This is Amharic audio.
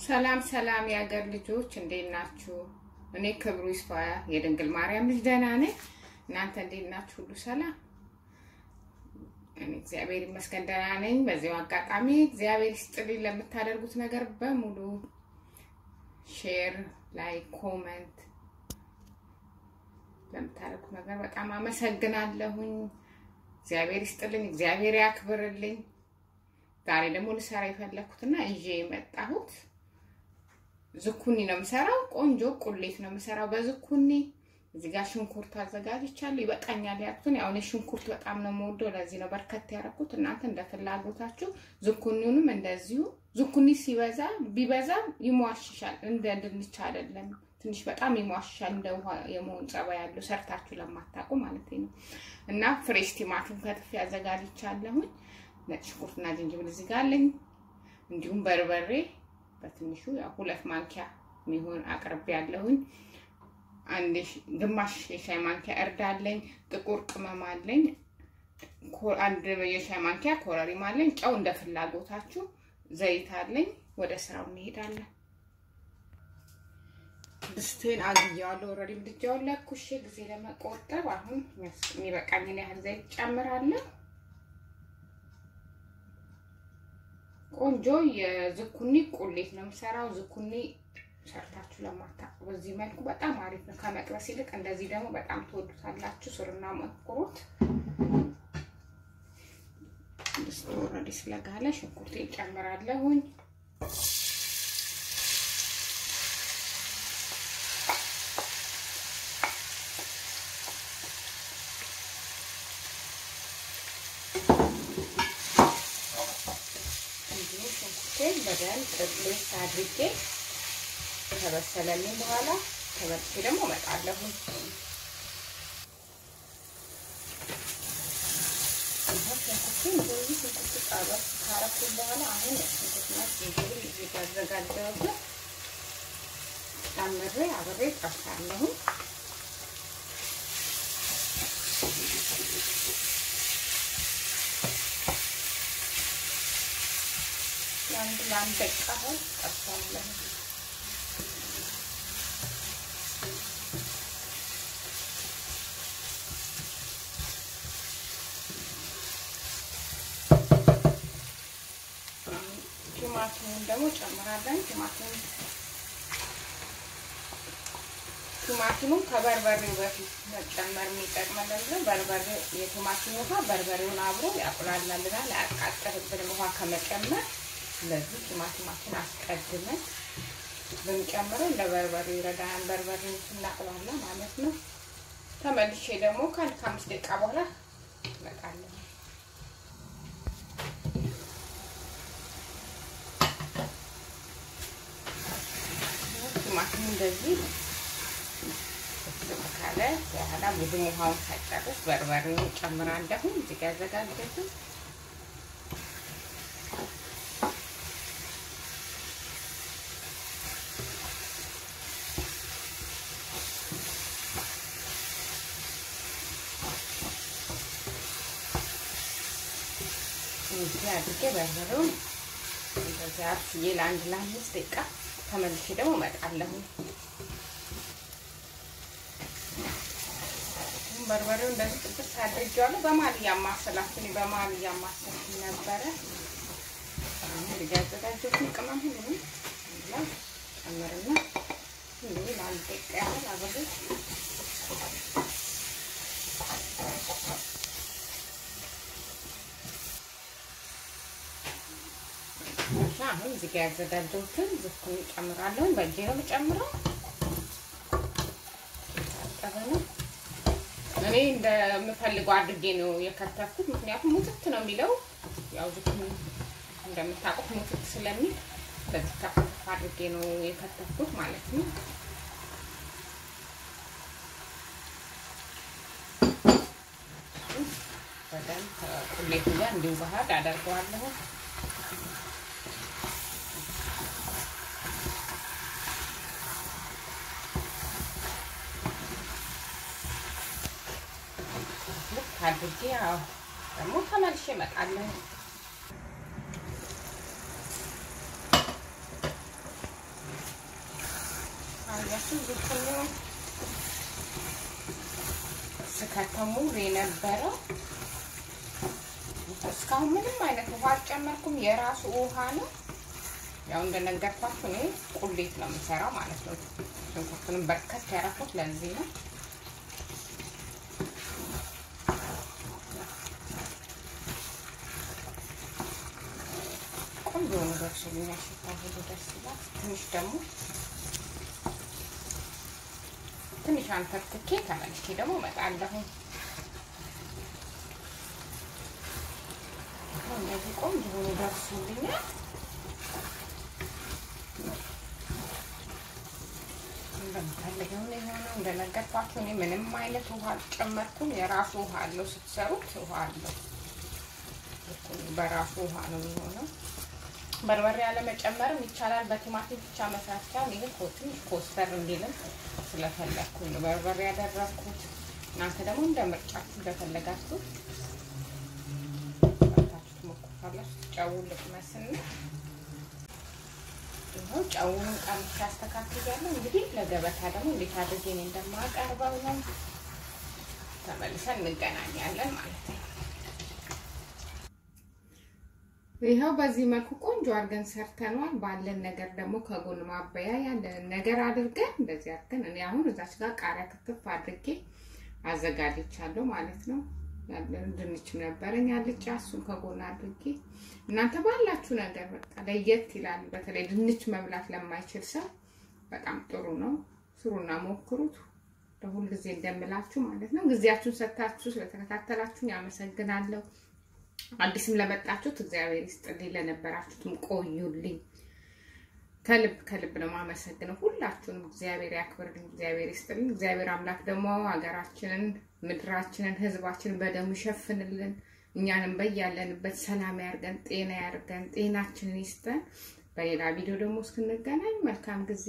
ሰላም ሰላም የሀገር ልጆች እንዴት ናችሁ? እኔ ክብሩ ይስፋ የድንግል ማርያም ልጅ ደህና ነኝ። እናንተ እንዴት ናችሁ? ሁሉ ሰላም? እኔ እግዚአብሔር ይመስገን ደህና ነኝ። በዚሁ አጋጣሚ እግዚአብሔር ይስጥልኝ ለምታደርጉት ነገር በሙሉ share፣ like፣ comment ለምታደርጉት ነገር በጣም አመሰግናለሁኝ። እግዚአብሔር ይስጥልኝ፣ እግዚአብሔር ያክብርልኝ። ዛሬ ደግሞ ልሰራ የፈለኩትና ይዤ የመጣሁት ዝኩኒ ነው የምሰራው። ቆንጆ ቁሌት ነው የምሰራው በዝኩኒ። እዚህ ጋር ሽንኩርት አዘጋጅቻለሁ። ይበቃኛል ያልኩትን ያው እኔ ሽንኩርት በጣም ነው የምወደው፣ ለዚህ ነው በርከት ያደረኩት። እናንተ እንደ ፍላጎታችሁ ዝኩኒውንም እንደዚሁ። ዝኩኒ ሲበዛ ቢበዛ ይሟሽሻል፣ እንደ ድንች አይደለም። ትንሽ በጣም ይሟሽሻል፣ እንደ ውሃ የመሆን ጸባይ ያለው ሰርታችሁ ለማታውቁ ማለት ነው። እና ፍሬሽ ቲማቲም ከትፌ አዘጋጅቻለሁኝ። ነጭ ሽንኩርትና ዝንጅብል እዚህ ጋር አለኝ። እንዲሁም በርበሬ በትንሹ ሁለት ማንኪያ የሚሆን አቅርቤ ያለሁኝ። አንድ ግማሽ የሻይ ማንኪያ እርድ አለኝ። ጥቁር ቅመም አለኝ። አንድ የሻይ ማንኪያ ኮረሪማ አለኝ። ጨው እንደ ፍላጎታችሁ። ዘይት አለኝ። ወደ ስራው እንሄዳለን። ድስቴን አግያዋለሁ። already ምድጃውን ለኩሼ ጊዜ ለመቆጠብ አሁን የሚበቃኝን ያህል ዘይት ጨምራለሁ። ቆንጆ የዝኩኒ ቁሌት ነው የምሰራው። ዝኩኒ ሰርታችሁ ለማታውቁ በዚህ መልኩ በጣም አሪፍ ነው ከመጥበስ ይልቅ። እንደዚህ ደግሞ በጣም ትወዱታላችሁ። ስሩና ሞክሩት። already ስለጋለ ሽንኩርቴን ጨምራለሁኝ። በደንብ ጥብስ አድርጌ ከተበሰለልኝ በኋላ ተመልሼ ደግሞ እመጣለሁ። ሽንኩርቱን ካረኩኝ በኋላ አሁን ሽንኩርትና ዝንጅብል እዚህ ያዘጋጀሁት ጨምሬ አብሬ ጠብሳለሁ። ለአንድ ለአንድ ደቂቃ ያህል ቲማቲሙን ደግሞ ጨምራለን። ቲማቲሙን ቲማቲሙን ከበርበሬው በፊት መጨመር የሚጠቅመልን በርበሬ የቲማቲም ውሃ በርበሬውን አብሮ ያቁላላልናል፣ አያቃጥልብንም ውሃ ከመጨመር ስለዚህ ቲማቲማችን አስቀድመን ብንጨምረው እንደ በርበሬው ይረዳናል። በርበሬው ስናቅላላ ማለት ነው። ተመልሼ ደግሞ ከአንድ ከአምስት ደቂቃ በኋላ እመጣለሁ። ቲማቲሙ እንደዚህ ካለ በኋላ ብዙም ውሃውን ሳይጨርስ በርበሬውን ጨምራለሁ። እዚህ ያዘጋጀሁት እዚህ አድርጌ በርበሬውን እንደዚህ አብስዬ ለአንድ ለአምስት ደቂቃ ተመልሼ ደግሞ እመጣለሁ። በርበሬው እንደዚህ ጥብስ አድርጌዋለሁ። በመሀል እያማሰላችሁ በመሀል እያማሰልኩኝ ነበረ። እንግዲህ ያዘጋጀሁትን ቅመም ሁሉ ላይ ጨምርና እንዲህ ለአንድ ደቂቃ ያህል አብሬ አሁን እዚህ ጋር ያዘጋጀሁትን ዝኩኒ ጨምራለሁ። በእጄ ነው የምጨምረው። እኔ እንደምፈልገው አድርጌ ነው የከተፍኩት። ምክንያቱም ሙትት ነው የሚለው ያው ዝኩኒ እንደምታውቁት ሙትት ስለሚል በዚህ ከፍ አድርጌ ነው የከተፍኩት ማለት ነው። በደንብ ቁሌቱ ጋር እንዲዋሃድ አደርገዋለሁ። አድርጌ ያው ደግሞ ተመልሼ እመጣለሁ። ስከተሙ የነበረው እስካሁን ምንም አይነት ውሃ አልጨመርኩም። የራሱ ውሃ ነው። ያው እንደነገርኳችሁ እኔ ቁሌት ነው የምሰራው ማለት ነው። ሽንኩርቱንም በርከት ያደረኩት ለዚህ ነው። ነው ደርሶልኛል። ሽታ ሁሉ ይላል። ትንሽ ደግሞ ትንሽ አንተክኬ ተመልሼ ደግሞ እመጣለሁ። እንደዚህ ቆንጆ ሆኖ ደርሶልኛል። እንደምፈልገው ነው የሆነው። እንደነገርኳችሁ እኔ ምንም አይነት ውሃ አልጨመርኩም። የራሱ ውሃ አለው። ስትሰሩት ውሃ አለው። በራሱ ውሃ ነው የሚሆነው። በርበሬ ያለመጨመርም ይቻላል። በቲማቲም ብቻ መስራት ሳይሆን ይህ ትንሽ ኮስተር እንዲልም ስለፈለግኩኝ ነው በርበሬ ያደረግኩት። እናንተ ደግሞ እንደ ምርጫችሁ እንደፈለጋችሁ ሰርታችሁ ትሞክሩታላችሁ። ጨውን ልቅመስና ይኸው ጨውንም ቀምሼ አስተካክያለሁ። እንግዲህ ለገበታ ደግሞ እንዴት አድርጌ እኔ እንደማቀርበው ነው። ተመልሰን እንገናኛለን ማለት ነው። ይኸው በዚህ መልኩ ቆንጆ አድርገን ሰርተነዋል። ባለን ነገር ደግሞ ከጎን ማበያ ያለንን ነገር አድርገን እንደዚህ አድርገን እኔ አሁን እዛች ጋር ቃሪያ ክትፍ አድርጌ አዘጋጅቻለሁ ማለት ነው። ድንችም ነበረኝ አልጫ፣ እሱን ከጎን አድርጌ እናንተ ባላችሁ ነገር በቃ ለየት ይላል። በተለይ ድንች መብላት ለማይችል ሰው በጣም ጥሩ ነው። ስሩና ሞክሩት። ለሁል ጊዜ እንደምላችሁ ማለት ነው። ጊዜያችሁን ሰጥታችሁ ስለተከታተላችሁን ያመሰግናለሁ። አዲስም ለመጣችሁት እግዚአብሔር ይስጥልኝ፣ ለነበራችሁትም ቆዩልኝ። ከልብ ከልብ ነው የማመሰግነው ሁላችሁንም። እግዚአብሔር ያክብርልኝ፣ እግዚአብሔር ይስጥልኝ። እግዚአብሔር አምላክ ደግሞ ሀገራችንን፣ ምድራችንን፣ ሕዝባችንን በደሙ ይሸፍንልን። እኛንም በያለንበት ሰላም ያርገን፣ ጤና ያርገን፣ ጤናችንን ይስጠን። በሌላ ቪዲዮ ደግሞ እስክንገናኝ መልካም ጊዜ